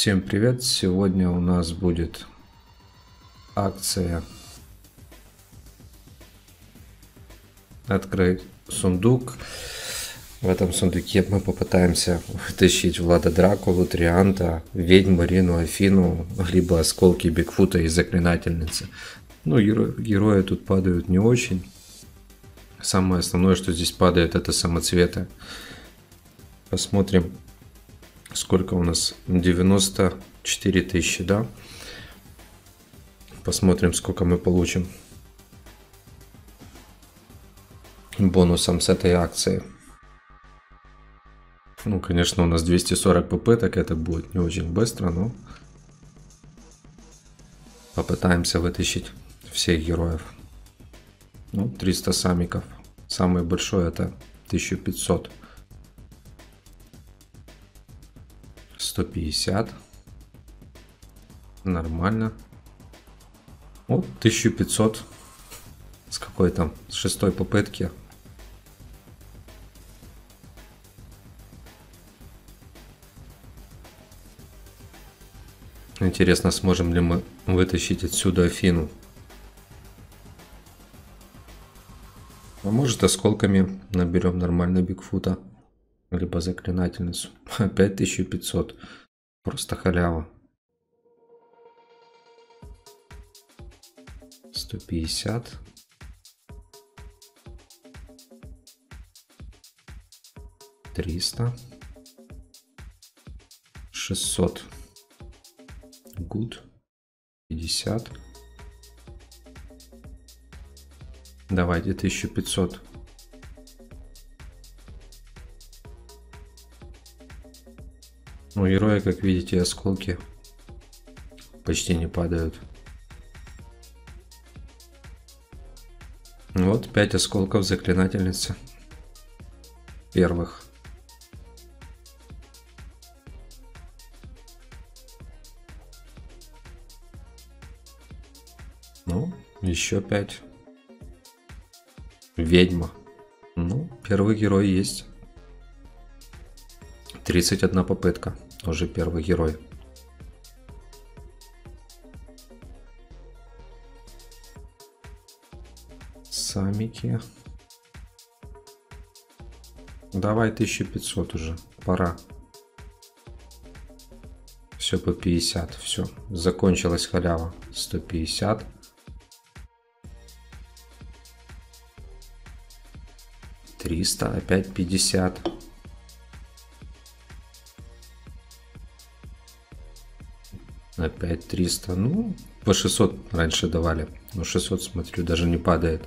Всем привет! Сегодня у нас будет акция Открыть сундук. В этом сундуке мы попытаемся вытащить Влада Дракулу, Трианта, Ведьму, Рину, Афину, либо осколки Бигфута и Заклинательницы. Ну, геро герои тут падают не очень. Самое основное, что здесь падает, это самоцветы. Посмотрим, сколько у нас? 94 тысячи да? Посмотрим сколько мы получим бонусом с этой акции. Ну конечно у нас 240 попыток это будет не очень быстро но попытаемся вытащить всех героев. Ну 300 самиков. Самый большой это 1500 150. Нормально. Вот 1500. С какой там? С шестой попытки. Интересно, сможем ли мы вытащить отсюда Афину. А может осколками наберем нормально Бигфута либо заклинательницу. 5500. Просто халява. 150. Триста. Шестьсот. Гуд. Пятьдесят. Давайте 1500. У героя, как видите, осколки почти не падают. Вот 5 осколков заклинательницы. Первых. Ну, еще 5. Ведьма. Ну, первый герой есть. 31 попытка. Уже первый герой. Самики. Давай 1500 уже. Пора. Все по 50. Все. Закончилась халява. 150. Триста. Опять 50. на 5300. Ну, по 600 раньше давали. Но 600, смотрю, даже не падает.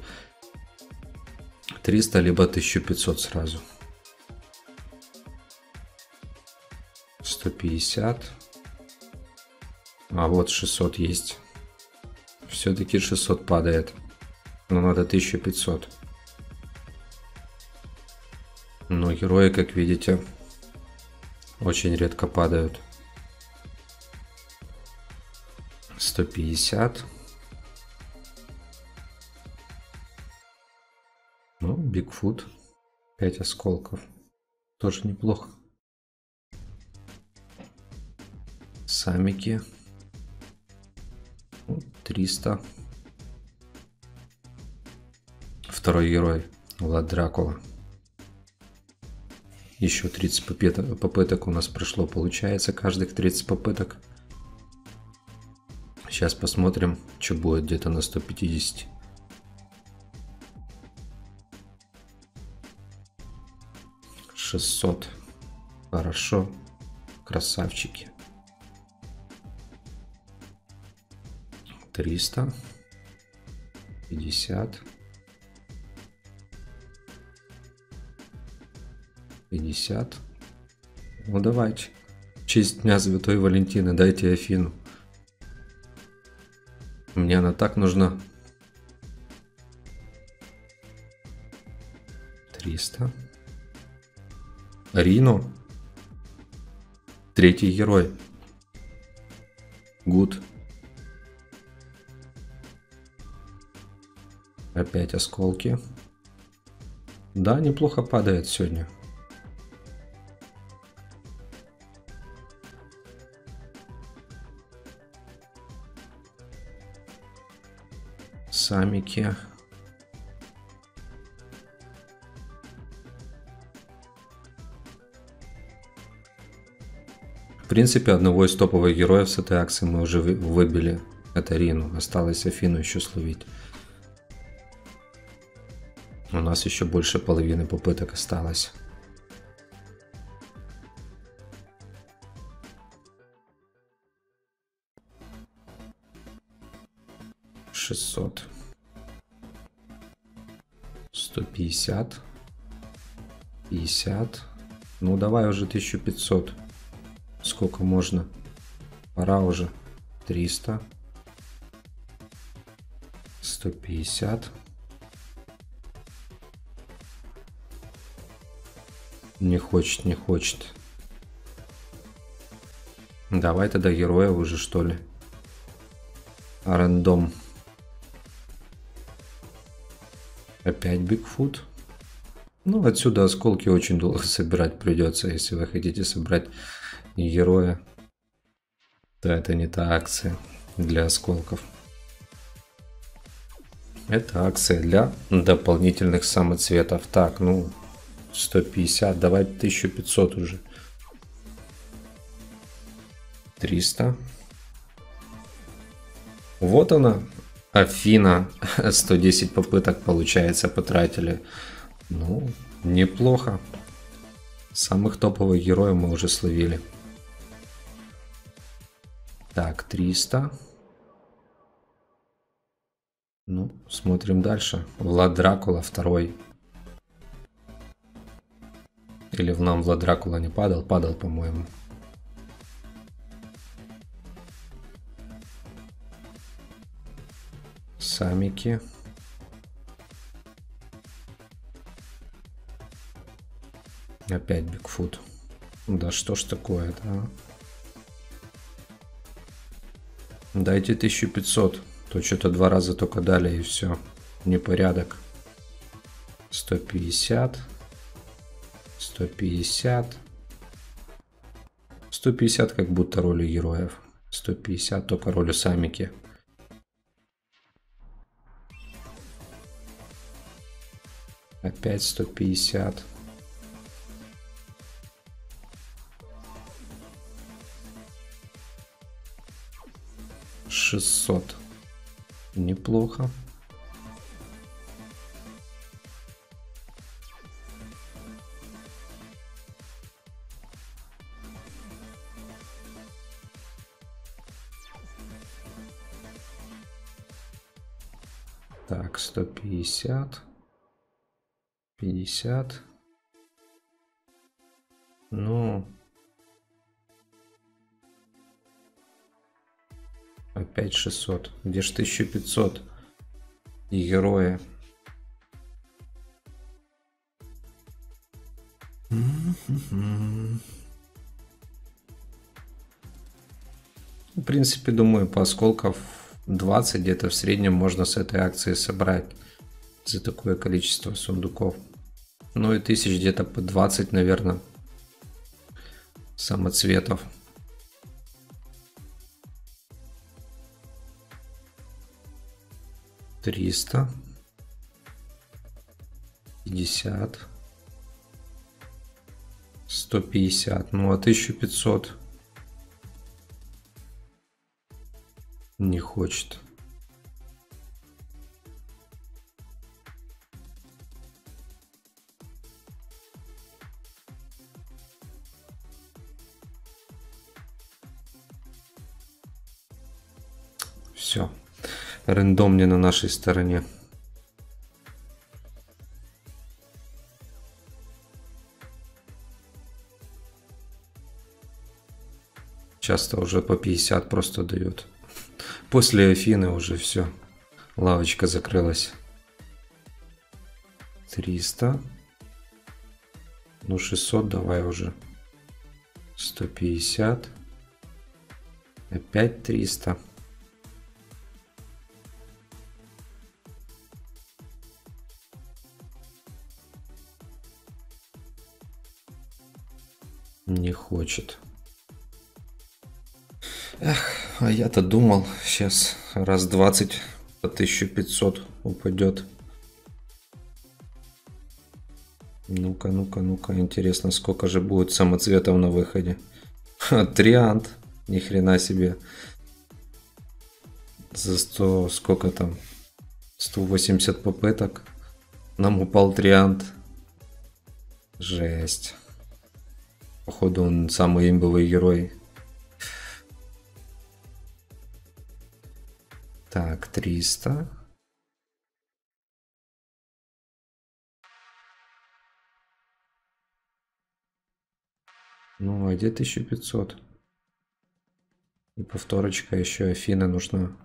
300, либо 1500 сразу. 150. А вот 600 есть. Все-таки 600 падает. Но надо 1500. Но герои, как видите, очень редко падают. 150. Ну, Бигфут. 5 осколков. Тоже неплохо. Самики. 300. Второй герой. Влад Дракула. Еще 30 попыток, попыток у нас прошло. Получается, каждых 30 попыток Сейчас посмотрим, что будет где-то на 150. Шестьсот. Хорошо. Красавчики. Триста. Пятьдесят. Пятьдесят. Ну давайте. В честь Дня Святой Валентины дайте Афину. Мне она так нужна. 300. Рино. Третий герой. Гуд. Опять осколки. Да, неплохо падает сегодня. Самики. В принципе, одного из топовых героев с этой акции мы уже выбили. Это Рину. Осталось Афину еще словить. У нас еще больше половины попыток осталось. Шестьсот. Сто пятьдесят. Пятьдесят. Ну давай уже тысячу пятьсот. Сколько можно? Пора уже. Триста. Сто пятьдесят. Не хочет, не хочет. Давай тогда героя уже, что ли. Рандом. Опять Бигфут. Ну, отсюда осколки очень долго собирать придется, если вы хотите собрать героя. То это не та акция для осколков. Это акция для дополнительных самоцветов. Так, ну, 150, давай 1500 уже. 300. Вот она, Афина. 110 попыток, получается, потратили. Ну, неплохо. Самых топовых героев мы уже словили. Так, 300. Ну, смотрим дальше. Влад Дракула второй. Или в нам Влад Дракула не падал? Падал, по-моему. Самики. Опять Бигфут. Да что ж такое-то, а? Дайте 1500. То что-то два раза только дали и все. Непорядок. 150. 150. 150 как будто роли героев. 150 только роли самики. Опять 150. Шестьсот. Неплохо. Так, 150. 50. Ну. Опять 600. Где же 1500? И герои. В принципе, думаю, по осколков 20 где-то в среднем можно с этой акции собрать за такое количество сундуков. Ну и тысяч где-то по 20, наверное, самоцветов. Триста. Пятьдесят. Сто пятьдесят. Ну а тысячу пятьсот. Не хочет. Рандом не на нашей стороне. Часто уже по 50 просто дают. После Афины уже все. Лавочка закрылась. 300. Ну, 600 давай уже. 150. Опять 300. Не хочет. Эх, а я-то думал, сейчас раз 20 по 1500 упадет. Ну-ка, ну-ка, ну-ка, интересно, сколько же будет самоцветов на выходе. Триант, ни хрена себе. За 100, сколько там? 180 попыток. Нам упал триант. Жесть. Походу он самый имбовый герой. Так, 300. Ну, а где 1500? И повторочка еще Афина нужна.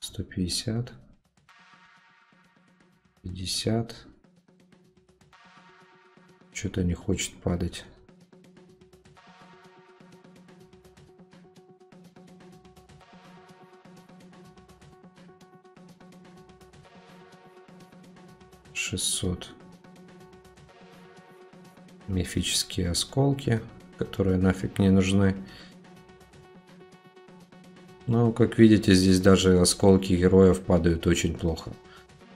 150. 50. Что-то не хочет падать. Шестьсот. Мифические осколки, которые нафиг не нужны. Ну, как видите, здесь даже осколки героев падают очень плохо.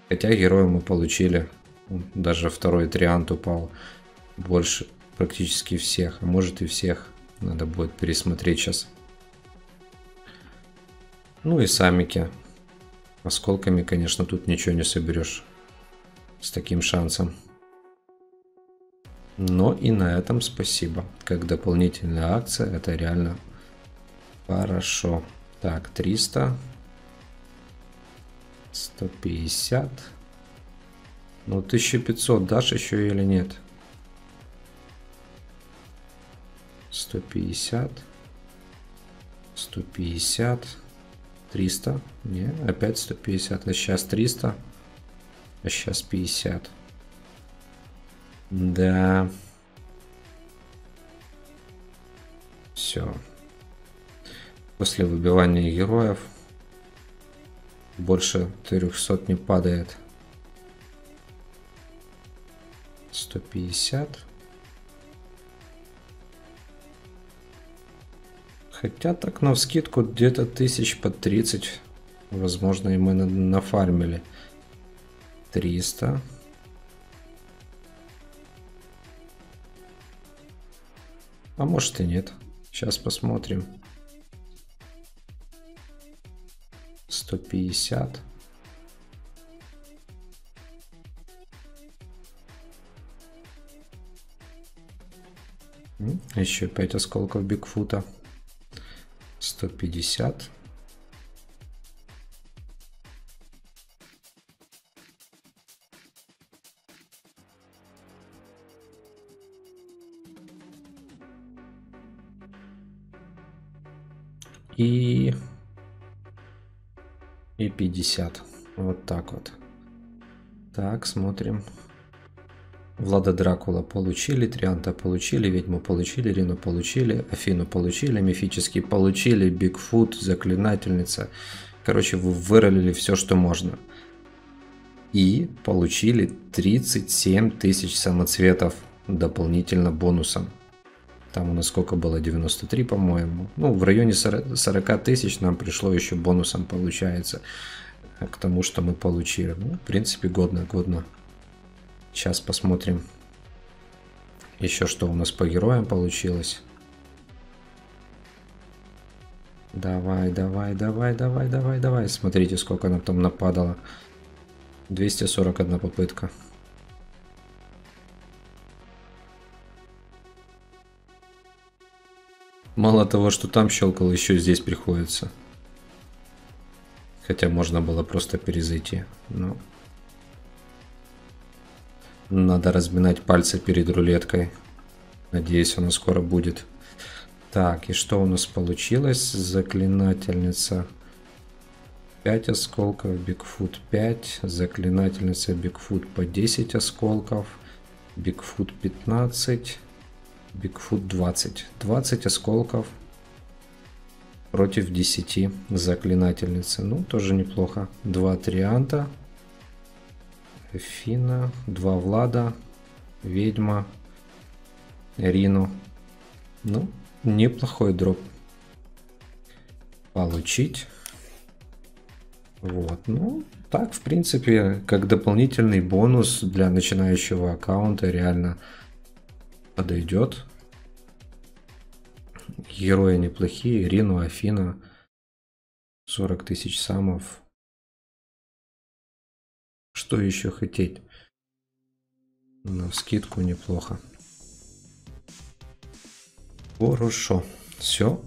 Хотя героя мы получили. Даже второй триант упал. Больше практически всех. А может и всех. Надо будет пересмотреть сейчас. Ну и самики. Осколками, конечно, тут ничего не соберешь. С таким шансом. Но и на этом спасибо. Как дополнительная акция, это реально хорошо. Так, 300. 150. Ну, 1500 дашь еще или нет? 150. 150. 300. Не, опять 150. А сейчас 300. А сейчас 50. Да. Все. После выбивания героев больше 300 не падает. 150. Хотя так на вскидку где-то тысяч по 30. Возможно, и мы нафармили. 300. А может и нет. Сейчас посмотрим. 150. Еще 5 осколков Бигфута. 150. И 50. Вот так вот. Так, смотрим. Влада Дракула получили, Трианта получили, Ведьму получили, Рину получили, Афину получили, Мифический получили, Бигфут, Заклинательница. Короче, вы выролили все, что можно. И получили 37 тысяч самоцветов дополнительно бонусом. Там у нас сколько было? 93, по-моему. Ну, в районе 40 тысяч нам пришло еще бонусом, получается, к тому, что мы получили. Ну, в принципе, годно, годно. Сейчас посмотрим еще, что у нас по героям получилось. Давай, давай, давай, давай, давай, давай. Смотрите, сколько нам там нападало. 241 попытка. Мало того, что там щелкал, еще здесь приходится. Хотя можно было просто перезайти. Но... Надо разминать пальцы перед рулеткой. Надеюсь, она скоро будет. Так, и что у нас получилось? Заклинательница 5 осколков, Бигфут 5, заклинательница Бигфут по 10 осколков, Бигфут 15, Бигфут 20. 20 осколков против 10 заклинательницы. Ну, тоже неплохо. Два трианта. Фина. Два Влада. Ведьма. Рину. Ну, неплохой дроп. Получить. Вот, ну, так, в принципе, как дополнительный бонус для начинающего аккаунта реально подойдет. Герои неплохие, Рину, Афина, 40 тысяч самов. Что еще хотеть? На скидку неплохо. Хорошо. Все.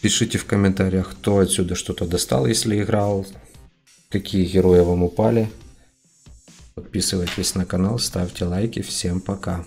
Пишите в комментариях, кто отсюда что-то достал, если играл. Какие герои вам упали. Подписывайтесь на канал, ставьте лайки. Всем пока.